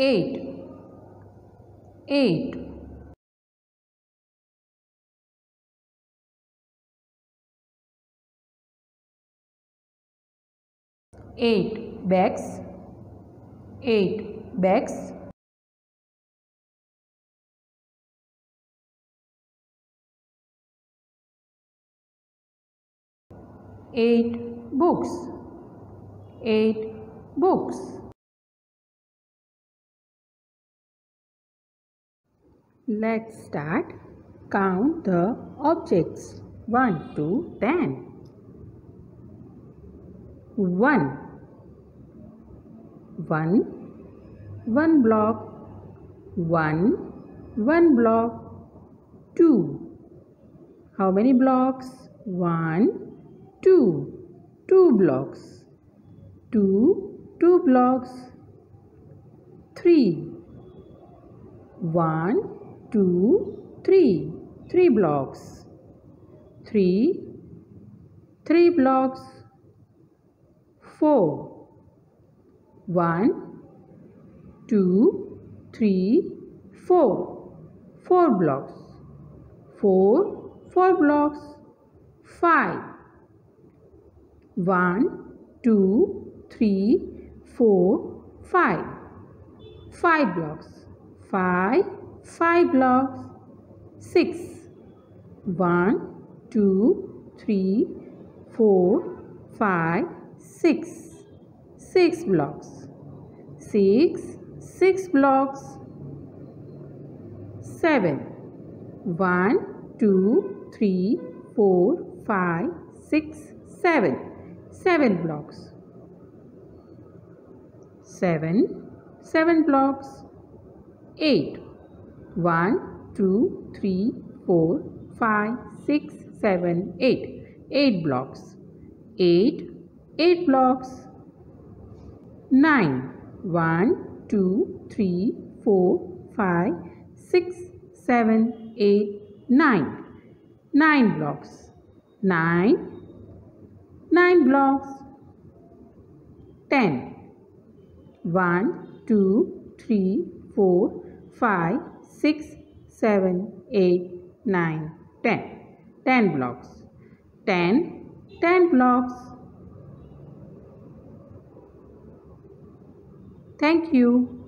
eight. Eight. Eight bags eight bags, eight books, eight books. Let's start. Count the objects 1 to 10. 1 1 1 block 1 1 block 2 how many blocks? 1 2 2 blocks. 2 2 blocks. 3 1 2 3 3 blocks. 3 3 blocks. 4 1 2 3 4 4 blocks. 4 4 blocks. 5 1 2 3 4 5 5 blocks. 5 5 blocks. 6 1 2 3 4 5 6 6 blocks 6 6 blocks 7 1 2 3 4 5 6 7 7 blocks. 7 7 blocks. 8 1 2 3 4 5 6 7 8 8 blocks. 8 8 blocks. 9 1 2 3 4 5 6 7 8 9 9 blocks. 9 9 blocks. 10 1 2 3 4 5 6 7 8 9 10 10 blocks. 10 10 blocks Thank you.